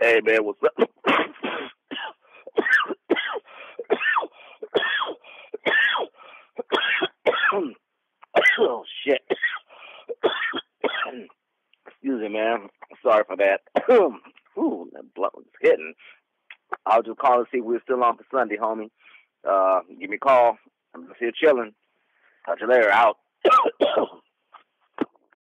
Hey man, what's up? oh shit. Excuse me, man. Sorry for that. Ooh, that blood was hitting. I'll just call and see if we're still on for Sunday, homie. Uh, give me a call. I'm just here chilling. Talk to you later. Out.